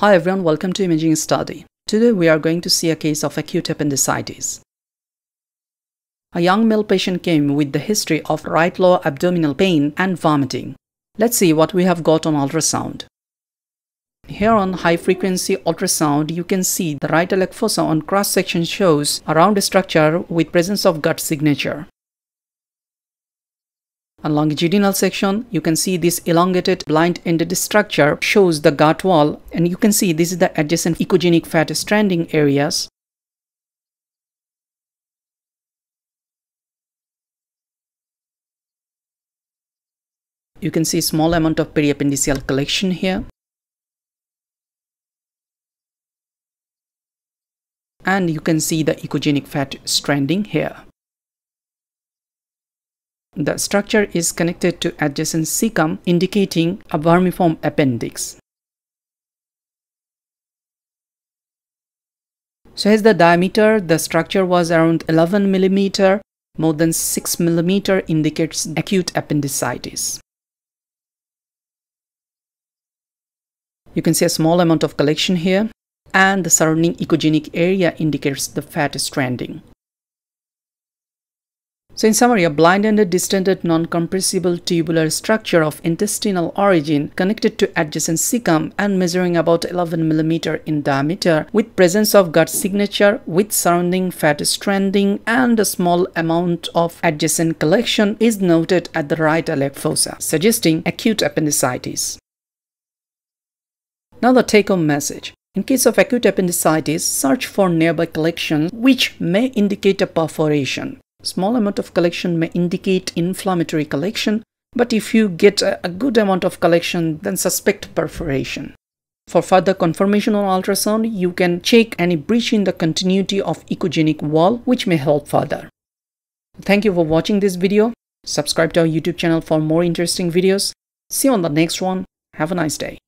Hi everyone, welcome to Imaging Study. Today we are going to see a case of acute appendicitis. A young male patient came with the history of right lower abdominal pain and vomiting. Let's see what we have got on ultrasound. Here on high frequency ultrasound, you can see the right iliac fossa on cross section shows a round structure with presence of gut signature. On longitudinal section, you can see this elongated blind-ended structure shows the gut wall and you can see this is the adjacent echogenic fat stranding areas. You can see small amount of periappendiceal collection here. And you can see the echogenic fat stranding here. The structure is connected to adjacent cecum indicating a vermiform appendix. So as the diameter, the structure was around 11 millimeter, more than 6 millimeter indicates acute appendicitis. You can see a small amount of collection here and the surrounding echogenic area indicates the fat stranding. So in summary, a blind-ended distended non-compressible tubular structure of intestinal origin connected to adjacent cecum and measuring about 11 mm in diameter with presence of gut signature with surrounding fat stranding and a small amount of adjacent collection is noted at the right fossa, suggesting acute appendicitis. Now the take-home message. In case of acute appendicitis, search for nearby collections which may indicate a perforation. Small amount of collection may indicate inflammatory collection, but if you get a good amount of collection, then suspect perforation. For further confirmation on ultrasound, you can check any breach in the continuity of echogenic wall, which may help further. Thank you for watching this video. Subscribe to our YouTube channel for more interesting videos. See you on the next one. Have a nice day.